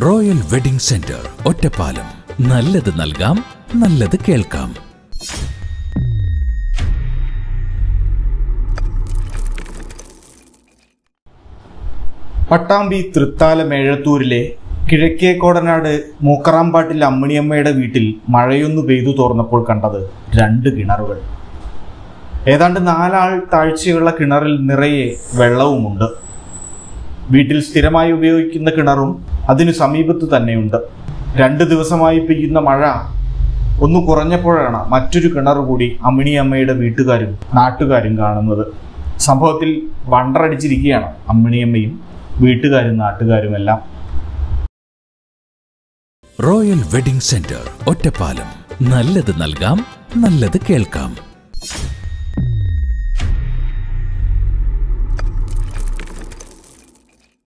Royal wedding centre Ottapalam. നല്ലത് നൽകാം നല്ലത് കേൾക്കാം. പട്ടാമ്പി തൃത്താല മേഴത്തൂരിലെ കിഴക്കേ കോടനാട് മൂക്കറാമ്പാട്ടിൽ അമ്മിണിയമ്മയുടെ വീട്ടിൽ മഴയൊന്നു പെയ്തു തോർന്നപ്പോൾ കണ്ടത് രണ്ട് കിണറുകൾ. ഏതാണ്ട് നാലാൾ താഴ്ചയുള്ള കിണറിൽ നിറയെ വെള്ളവുമുണ്ട്. വീട്ടിൽ സ്ഥിരമായി ഉപയോഗിക്കുന്ന കിണറും അതിനു സമീപത്ത് തന്നെയുണ്ട്. രണ്ട് ദിവസമായി പെയ്യുന്ന മഴ ഒന്ന് കുറഞ്ഞപ്പോഴാണ് മറ്റൊരു കിണർ കൂടി അമ്മിണിയമ്മയുടെ വീട്ടുകാരും നാട്ടുകാരും കാണുന്നത്. സംഭവത്തിൽ വണ്ടറടിച്ചിരിക്കുകയാണ് അമ്മിണിയമ്മയും വീട്ടുകാരും നാട്ടുകാരും എല്ലാം റോയൽ വെഡിംഗ് സെന്റർ ഒറ്റപ്പാലം. നല്ലത് നൽകാം നല്ലത് കേൾക്കാം.